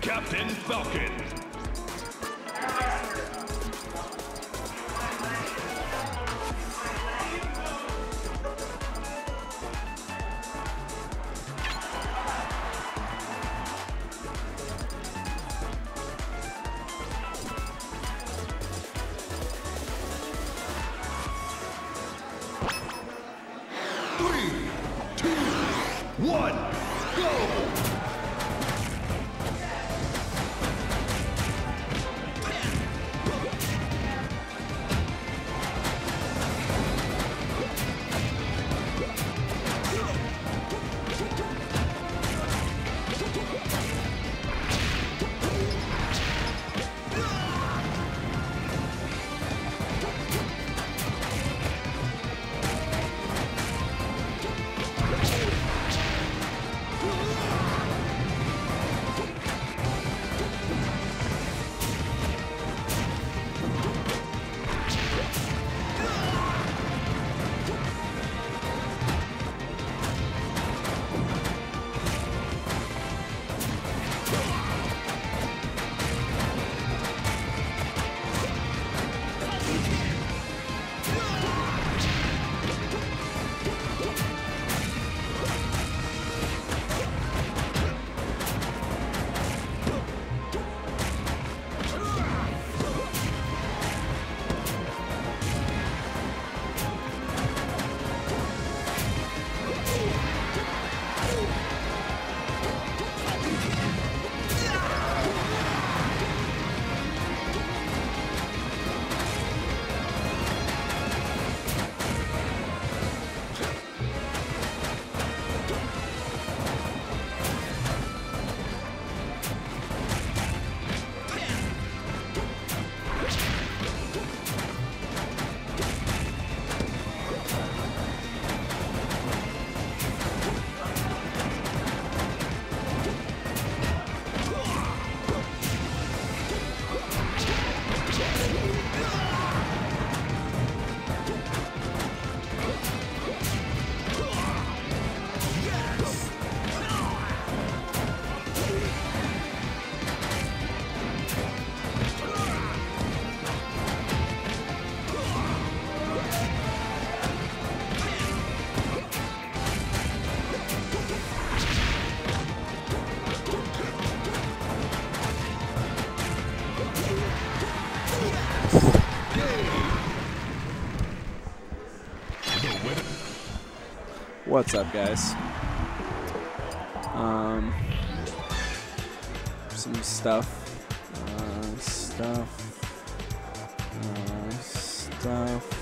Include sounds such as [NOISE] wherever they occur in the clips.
Captain Falcon. Three, two, one, go! What's up, guys? Um, some stuff. Uh, stuff. Uh, stuff.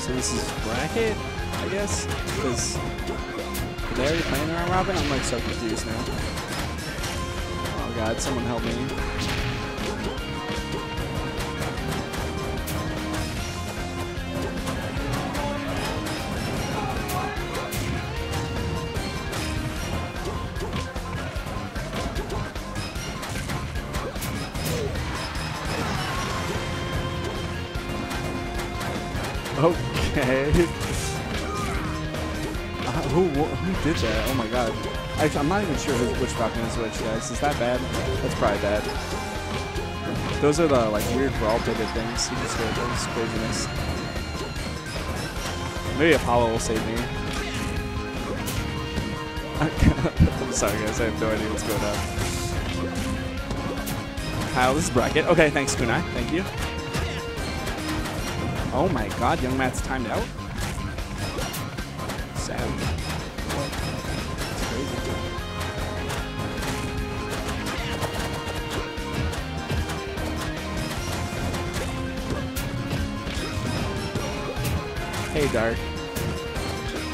So this is bracket, I guess, because they already playing the round robin. I'm like so confused now. Oh god, someone help me. Uh, who who did that? Oh my god. Actually, I'm not even sure which Falcon is which, guys. Is that bad? That's probably bad. Those are the like weird brawl ticket things. You just heard those craziness. Maybe Apollo will save me. [LAUGHS] I'm sorry, guys. I have no idea what's going on. Kyle, this is bracket. Okay, thanks, Kunai. Thank you. Oh my god, Young Matt's timed out? Sad. That's crazy. Hey, Dark.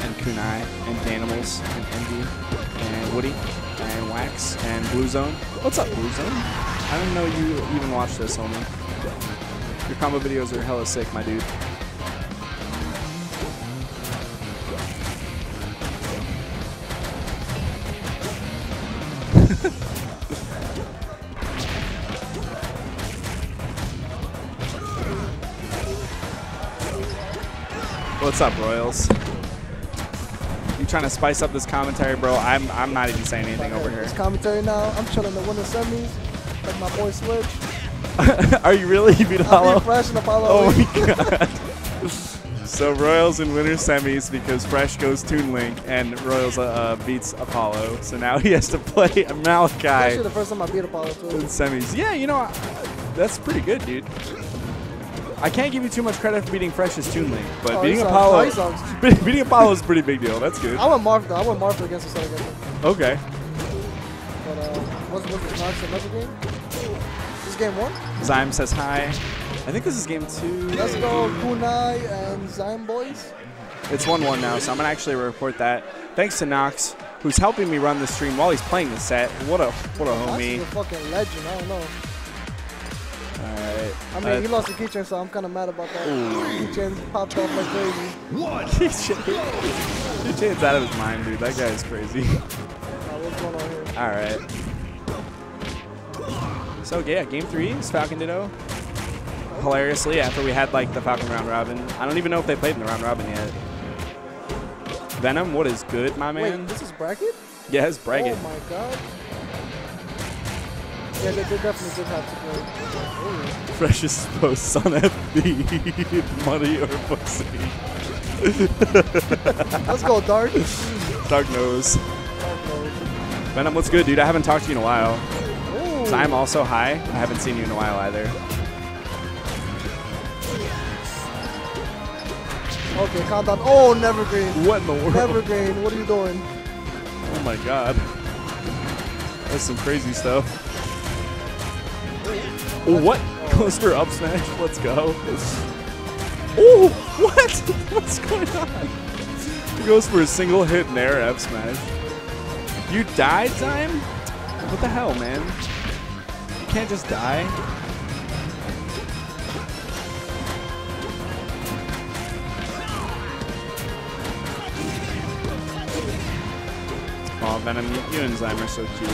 And Kunai, and Danimals, and Envy, and Woody, and Wax, and Blue Zone. What's up, Blue Zone? I didn't know you even watched this, homie. Your combo videos are hella sick, my dude. [LAUGHS] What's up, Royals? You trying to spice up this commentary, bro? I'm I'm not even saying anything over here. It's commentary now. I'm chilling the winter semis. Like my boy Switch. [LAUGHS] Are you really? You beat I'll Apollo? be fresh in Apollo. Oh my god. [LAUGHS] so Royals in winter semis because Fresh goes Toon Link and Royals uh, uh, beats Apollo. So now he has to play Actually, Malachi Actually the first time I beat Apollo too. in semis. Yeah, you know, I- that's pretty good, dude. I can't give you too much credit for beating Fresh's Toon Link, but Oh, beating. Apollo, Oh, [LAUGHS] be- beating Apollo is a pretty big deal. That's good. I went Marth though. I went Marth against the second game. Okay. But uh, what's what's this? Nox game? Game one. Zyme says hi. I think this is game two. Let's go Kunai and Zion boys. It's 1-1 now, so I'm gonna actually report that. Thanks to Nox, who's helping me run the stream while he's playing the set. What a what a Nox homie. is a fucking legend. I don't know. Alright. I mean, he lost the keychain, so I'm kind of mad about that. Keychain popped off like crazy. One. Keychain's out of his mind, dude. That guy is crazy. Uh, what's going on here? Alright. So yeah, game three is Falcon Ditto. Hilariously, after we had like the Falcon round robin. I don't even know if they played in the round robin yet. Venom, what is good, my man? Wait, this is bracket? yeah, it's bracket. Oh my god. Yeah, they, they definitely did have to play. Freshest posts on FB. Money or pussy. [LAUGHS] Let's go, Dark. Dark nose. Dark mode. Venom, what's good, dude? I haven't talked to you in a while. So I'm also high. I haven't seen you in a while either. Okay, countdown. Oh, Nevergreen. What in the world? Nevergreen, what are you doing? Oh my god. That's some crazy stuff. Oh, what? Goes for up smash. Let's go. Oh, what? [LAUGHS] What's going on? He goes for a single hit and air F smash. You died, time? What the hell, man? Can't just die. Oh, Venom, you and Zyme are so cute.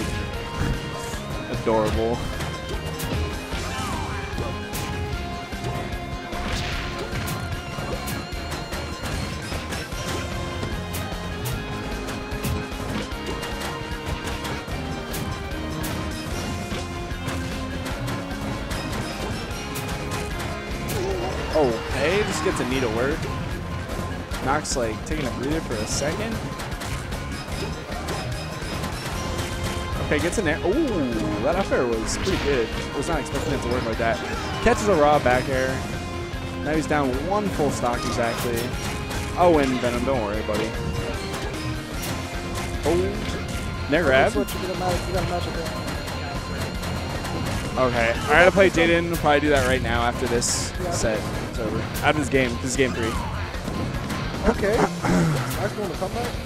Adorable. Oh, okay, just gets a needle work. Nox like taking a breather for a second. Okay, gets in there. Ooh, that up air was pretty good. I was not expecting it to work like that. Catches a raw back air. Now he's down one full stock exactly. Oh, and Venom, don't worry, buddy. Oh, never grab. Oh, switch, you got a match, you got a match up there. Okay. I play Jaden. We'll probably do that right now after this set. It's over. After this game. This is game three. Okay. Nice going to comeback. [LAUGHS]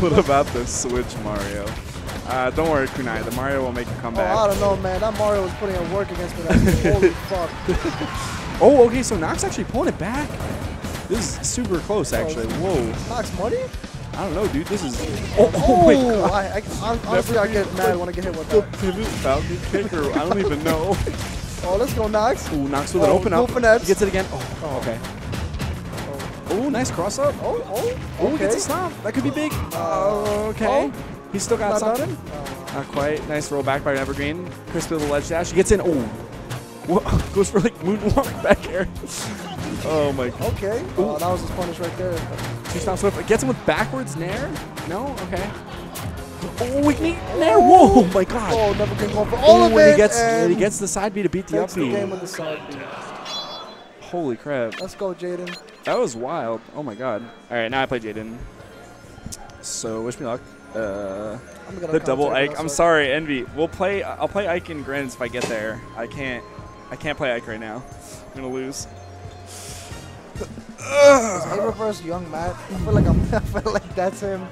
What about the Switch Mario? Uh, don't worry, Kunai. The Mario will make a Oh, comeback. I don't know, man. That Mario was putting in work against me. Holy [LAUGHS] fuck. Oh, okay. So Nox actually pulling it back. This is super close, actually. Whoa. Nox money? I don't know, dude. This is. Oh, oh [LAUGHS] my god. I, I, hon- honestly, I get mad when I get hit with The that. pivot Falcon kicker. I don't even know. [LAUGHS] Oh, let's go, Nox. Ooh, Nox with an Oh, open up. finesse. He gets it again. Oh, oh okay. Oh, nice cross up. Oh, oh, Oh, okay. gets a stop. That could be big. Uh, okay. oh. He's still got Not something. done? Not quite. Nice roll back by Nevergreen. Crispy little ledge dash. He gets in. Oh, [LAUGHS] goes for like moonwalk back air. Oh my god. Okay. Oh, that was his punish right there. Two stop swift. Gets him with backwards nair? No? Okay. Oh, we need nair. Whoa, my god. Oh, never can go for all Oh, of when it. he gets and he gets the side B to beat the up takes the game B. with the side B. Holy crap. Let's go, Jaden. That was wild. Oh my god. Alright, now I play Jaden. So wish me luck. Uh the double Ike. I'm sorry, Envy. We'll play I'll play Ike and Grins if I get there. I can't I can't play Ike right now. I'm gonna lose. Is A reverse young Matt? I feel like I'm. [LAUGHS] I feel like that's him.